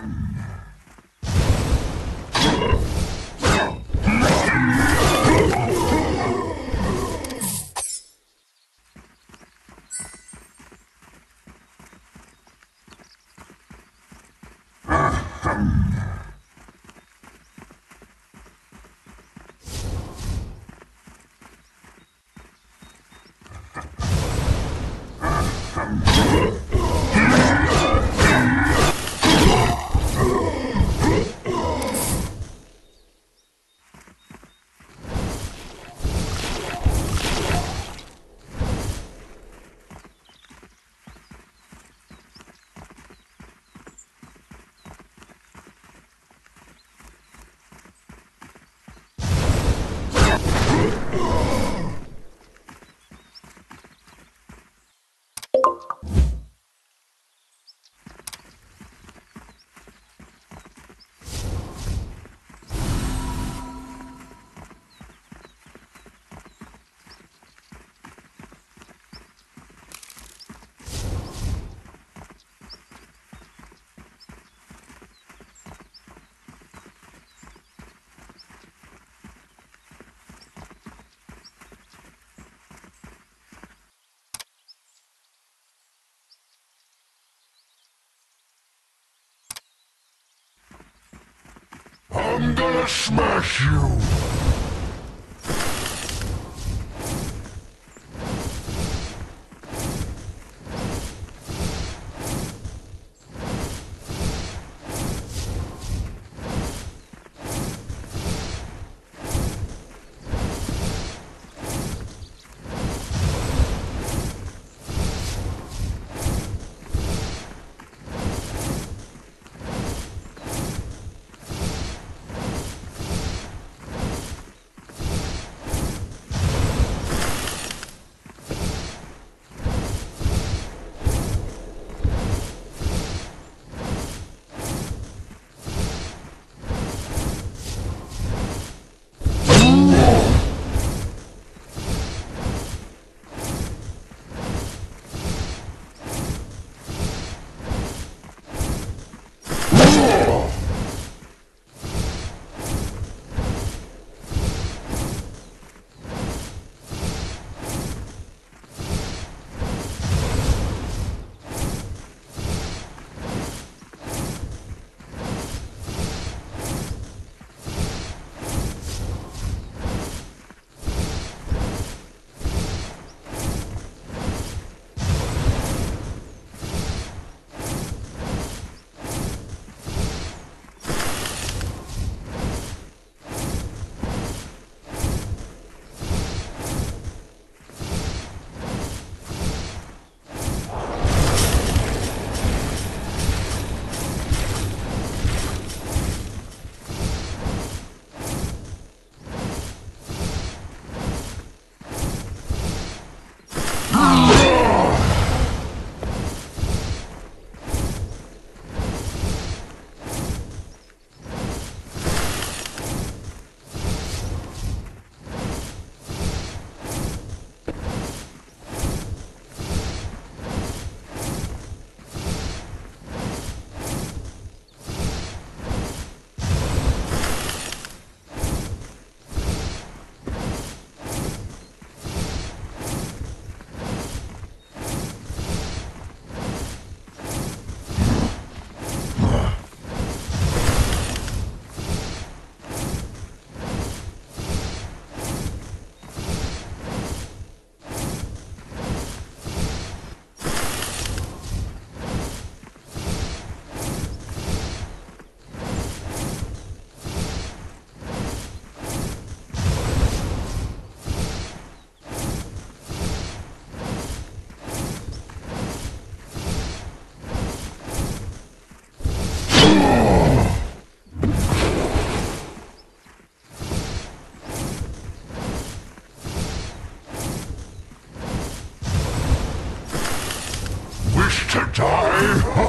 Come. I'm gonna smash you! To die?